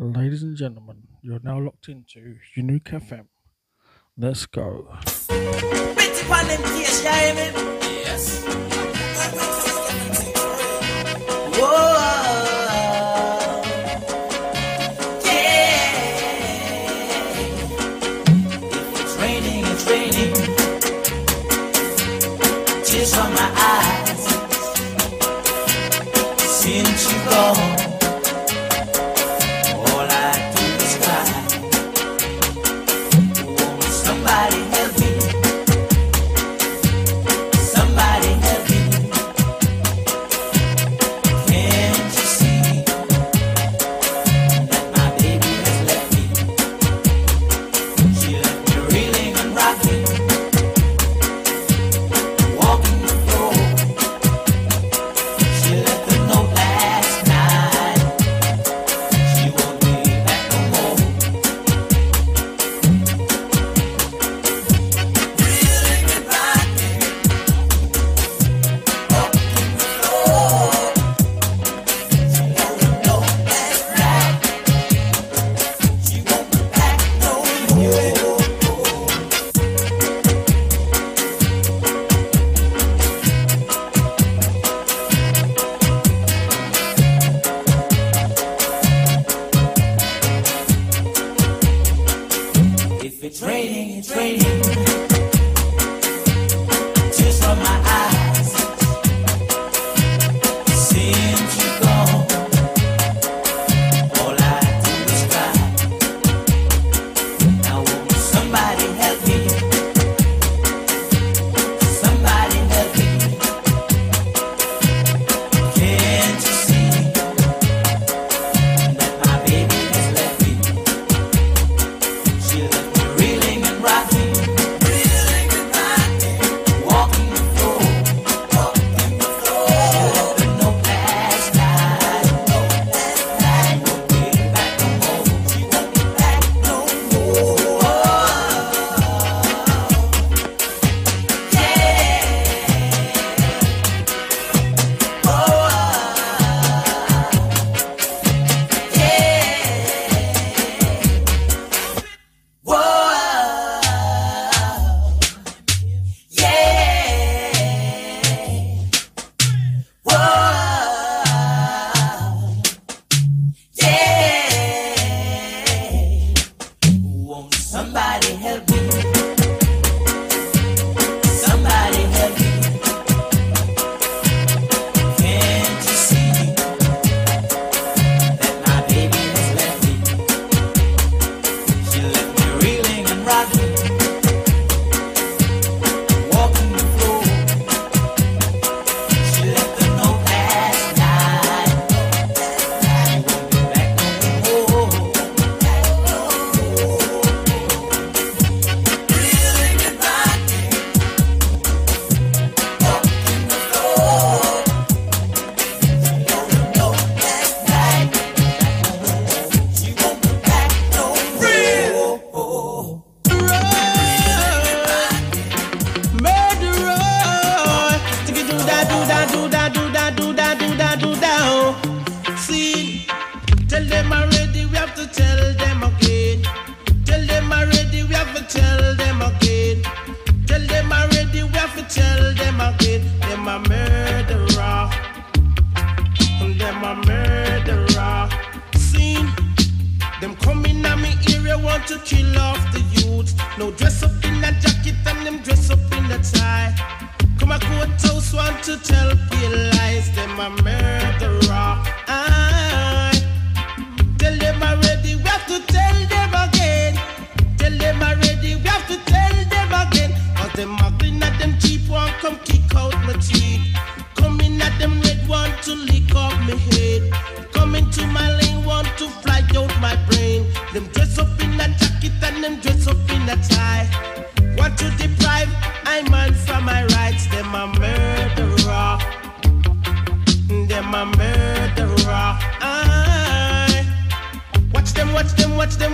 Ladies and gentlemen, you're now locked into Unique FM. Let's go. My eyes.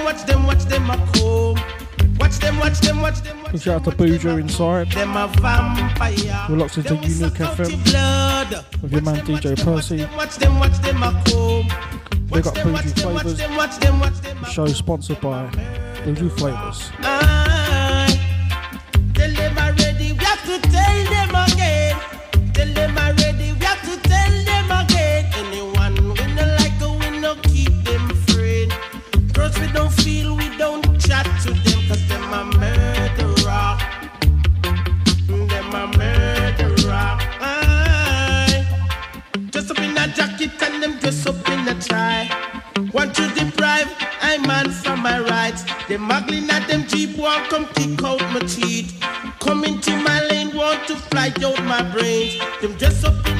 watch them, watch them a comb. Watch them, watch them, watch them. Watch Shout out to Booja inside. Them a vampire. We're locked into Unique FM. Blood. With your man DJ Percy. Watch them, watch them a comb. Big up Booja Flavours. The show sponsored by Booja Flavours. Uh,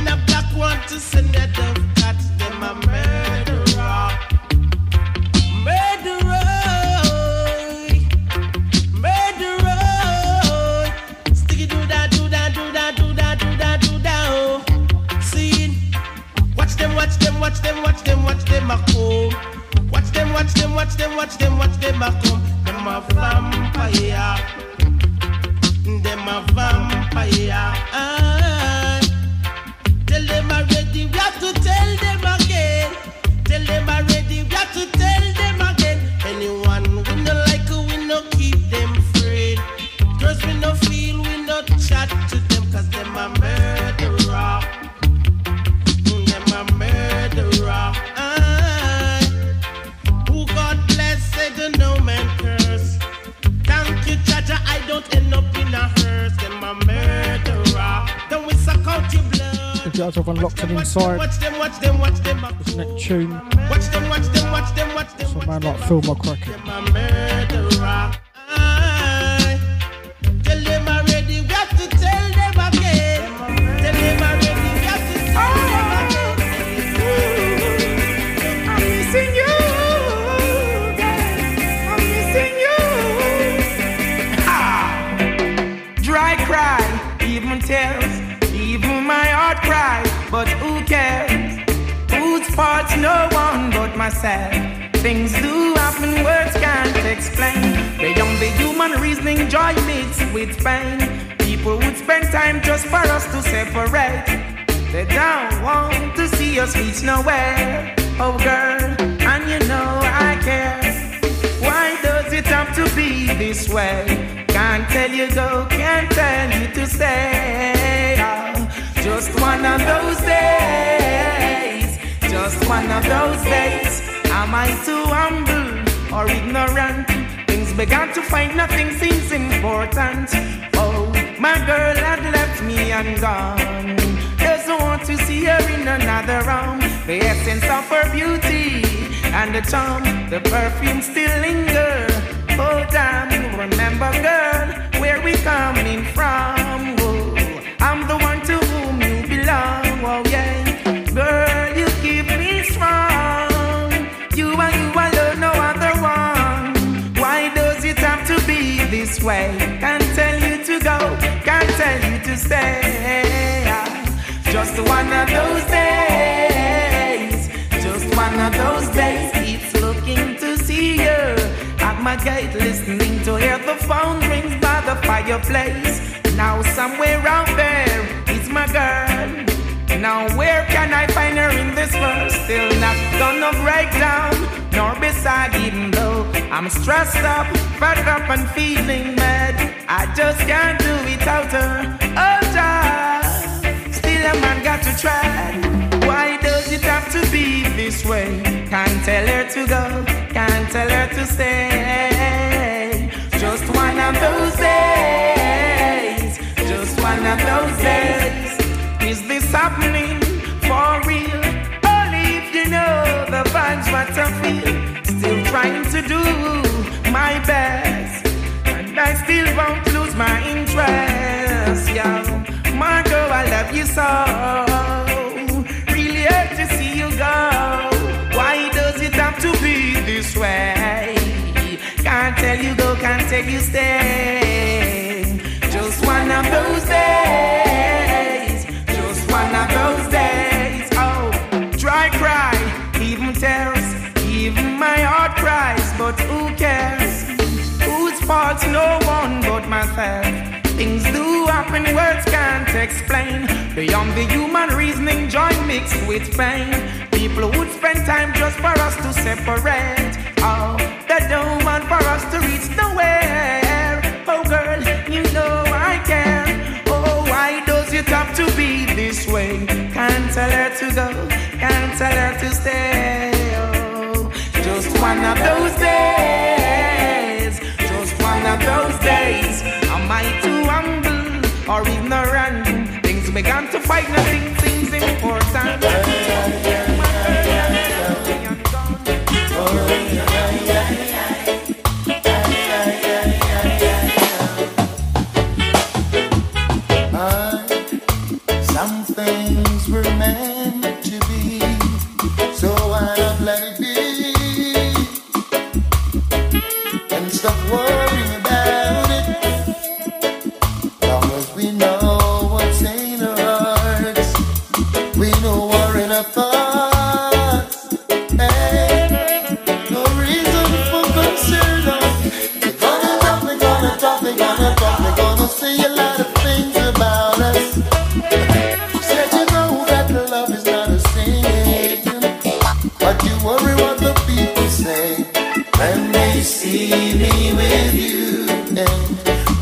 vampire. Them a murderer. Murderer. Murderer. Sticky do that, do that, do that, do that, do that, do that, oh. do. See? watch them, watch them, watch them, watch them, watch them back home. Watch them, watch them, watch them, watch them, watch them back home. Them a vampire, them a vampire. Blood. If you guys have unlocked Watch an them, inside, Watch them, watch them, watch them. this next tune, Watch them, watch them, watch them, watch them. it's a watch man them, like Phil McCracken. them a murderer. Aye. Tell cry, heart cries, but who cares? Whose fault's no one but myself. Things do happen, words can't explain. Beyond the human reasoning, joy mixed with pain. People would spend time just for us to separate. They don't want to see us reach nowhere. Oh, girl, and you know I care. Why does it have to be this way? Can't tell you go, can't tell you to stay. Oh, just one of those days, just one of those days. Am I too humble or ignorant? Things began to find nothing seems important. Oh, my girl had left me and gone. Doesn't want to see her in another room. The essence of her beauty and the charm, the perfume still gate, listening to hear the phone rings by the fireplace. Now somewhere out there is my girl. Now where can I find her in this world? Still not gonna break down, nor beside even though I'm stressed up, fed up and feeling mad. I just can't do without her. Oh, just still a man got to try. It have to be this way? Can't tell her to go, can't tell her to stay. Just one of those days, just one of those days. Is this happening for real? Only if you know the vibes what I feel. Still trying to do my best, and I still won't lose my interest. Yo, Marco, I love you so. Go, you stay. Just one of those days, just one of those days. Oh, dry cry, even tears, even my heart cries, but who cares? Whose fault's no one but myself. Things do happen, words can't explain. Beyond the human reasoning, joy mixed with pain. People would spend time just for us to separate. Oh, they don't want for us to reach nowhere. Oh, girl, you know I care. Oh, why does it have to be this way? Can't tell her to go, can't tell her to stay. We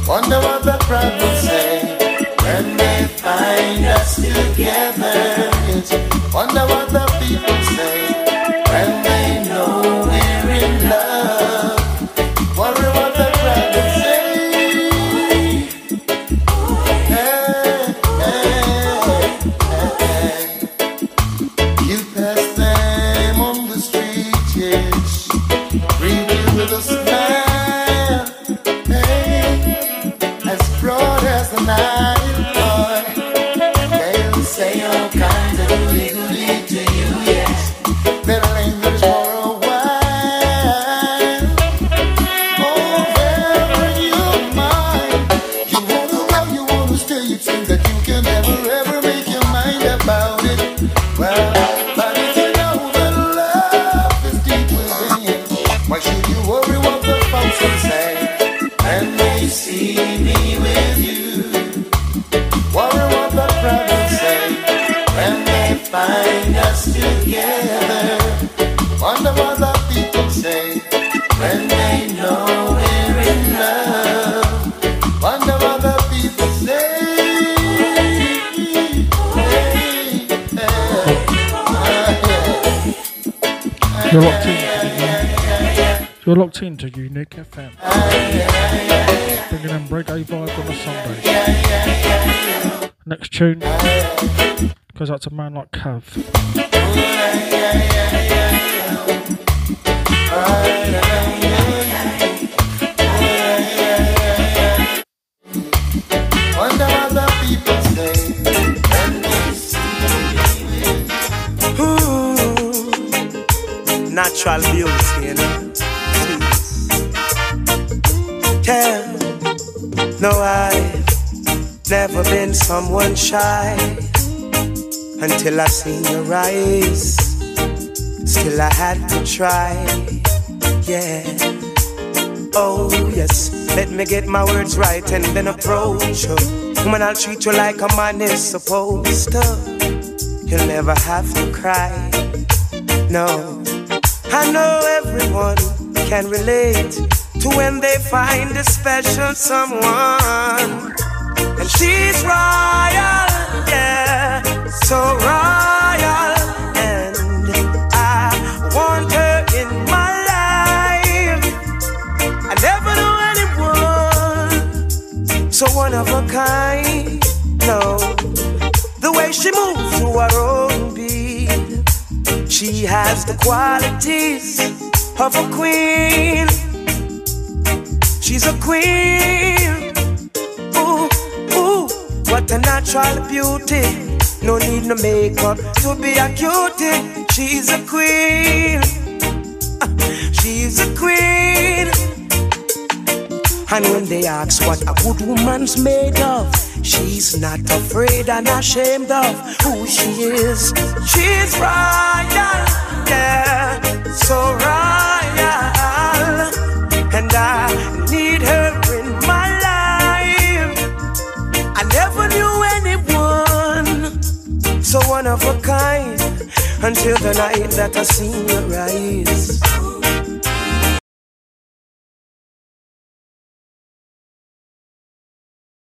wonder what the crowd will say when they find us together. Wonder what the people say worry what the folks will say? And they see me with you. Worry what the crowd will say when they find us together. Wonder what the people say when they know we're in love. Wonder what the people say. You're locked in. You're locked into Unique FM. Bringing them reggae vibe on a Sunday. Next tune goes out to man like Cav. Natural beauty, no, I've never been someone shy until I seen your eyes. Still, I had to try, yeah. Oh, yes, let me get my words right and then approach you. Woman, I'll treat you like a man is supposed to. You'll never have to cry. No, I know everyone can relate to when they find a special someone. And she's royal, yeah, so royal. And I want her in my life. I never knew anyone so one of a kind. No, the way she moves to her own beat, she has the qualities of a queen. She's a queen. Ooh, ooh, what a natural beauty. No need no makeup to be a cutie. She's a queen. She's a queen. And when they ask what a good woman's made of, she's not afraid and ashamed of who she is. She's royal, yeah, so royal. of a kind until the night that I see you rise.